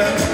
Yeah.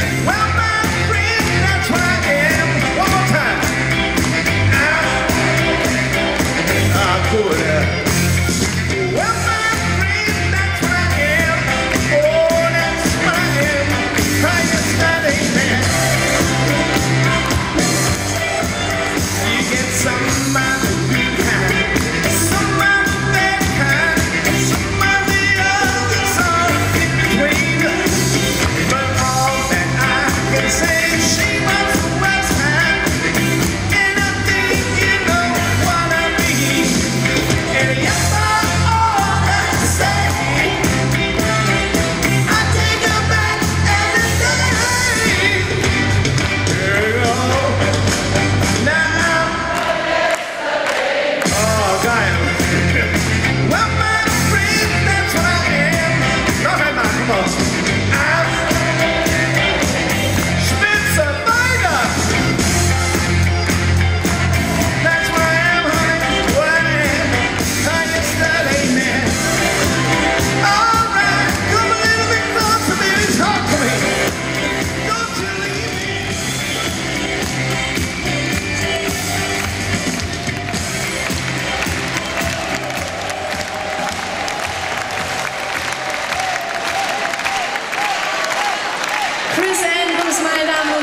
Well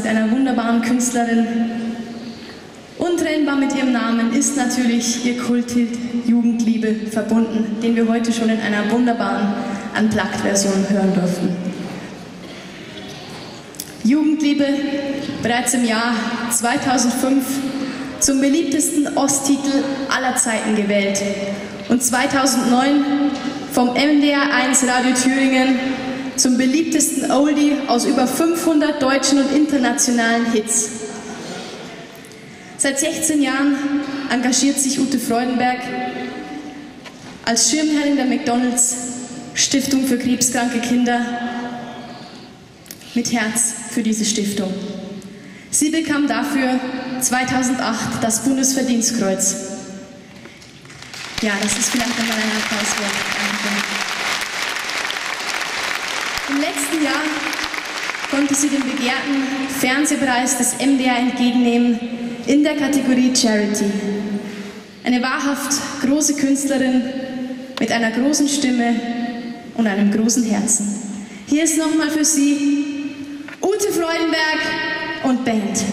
mit einer wunderbaren Künstlerin. Untrennbar mit ihrem Namen ist natürlich ihr Kulthit Jugendliebe verbunden, den wir heute schon in einer wunderbaren Unplugged-Version hören durften. Jugendliebe bereits im Jahr 2005 zum beliebtesten Osttitel aller Zeiten gewählt und 2009 vom MDR 1 Radio Thüringen zum beliebtesten Oldie aus über 500 deutschen und internationalen Hits. Seit 16 Jahren engagiert sich Ute Freudenberg als Schirmherrin der McDonalds Stiftung für krebskranke Kinder mit Herz für diese Stiftung. Sie bekam dafür 2008 das Bundesverdienstkreuz. Ja, das ist vielleicht einmal ein Applaus wert. Im letzten Jahr konnte sie den begehrten Fernsehpreis des MDR entgegennehmen in der Kategorie Charity. Eine wahrhaft große Künstlerin mit einer großen Stimme und einem großen Herzen. Hier ist nochmal für Sie Ute Freudenberg und Band.